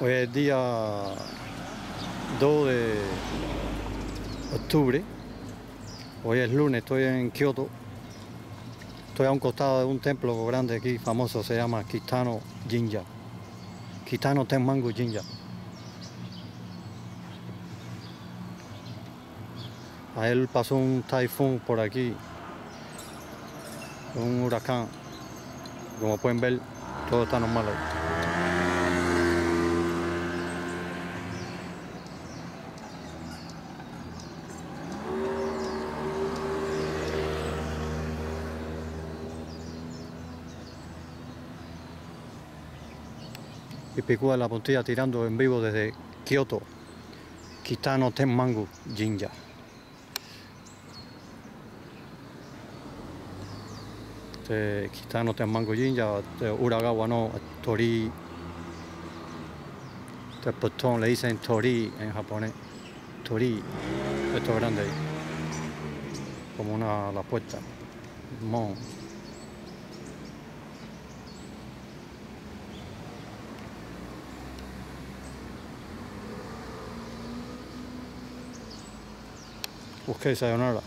Hoy es día 2 de octubre. Hoy es lunes, estoy en Kioto. Estoy a un costado de un templo grande aquí, famoso, se llama Kitano Jinja. Kitano Tenmangu Jinja. A él pasó un taifún por aquí, un huracán. Como pueden ver, todo está normal hoy. Y Picúa la puntilla tirando en vivo desde Kioto, Kitano Tenmangu Jinja. Este, Kitano Tenmangu Jinja, este, Uragawa no Tori, este botón le dicen Tori en japonés, Tori, esto grande. Como una la puerta, Mon. 我可以塞到那儿了。